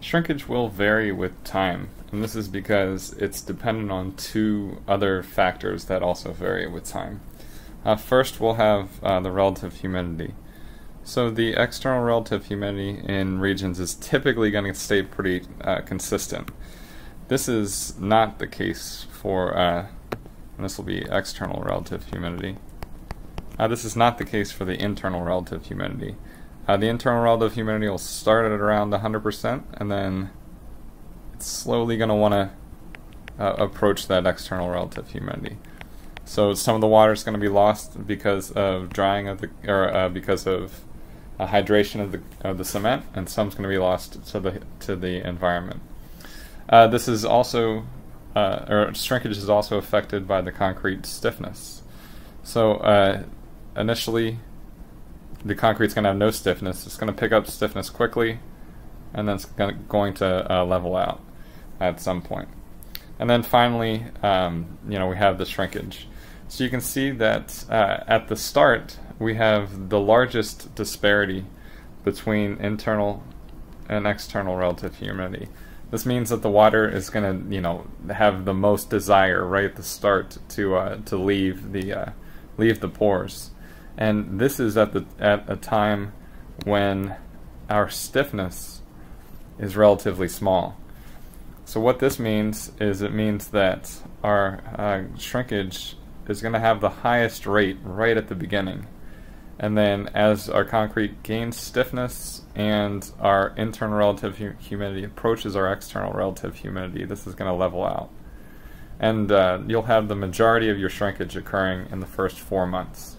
Shrinkage will vary with time, and this is because it's dependent on two other factors that also vary with time. Uh, first, we'll have uh, the relative humidity. So the external relative humidity in regions is typically going to stay pretty uh, consistent. This is not the case for, uh, this will be external relative humidity. Uh, this is not the case for the internal relative humidity. Uh, the internal relative humidity will start at around 100% and then it's slowly going to want to uh, approach that external relative humidity. So some of the water is going to be lost because of drying of the, or uh, because of uh, hydration of the of the cement, and some is going to be lost to the to the environment. Uh, this is also, uh, or shrinkage is also affected by the concrete stiffness. So initially, the concrete's going to have no stiffness. It's going to pick up stiffness quickly, and then it's gonna, going to uh, level out at some point. And then finally, um, you know, we have the shrinkage. So you can see that uh, at the start, we have the largest disparity between internal and external relative humidity. This means that the water is going to, you know, have the most desire right at the start to uh, to leave the uh, leave the pores, and this is at the at a time when our stiffness is relatively small. So what this means is it means that our uh, shrinkage is going to have the highest rate right at the beginning. And then as our concrete gains stiffness and our internal relative hu humidity approaches our external relative humidity, this is going to level out. And uh, you'll have the majority of your shrinkage occurring in the first four months.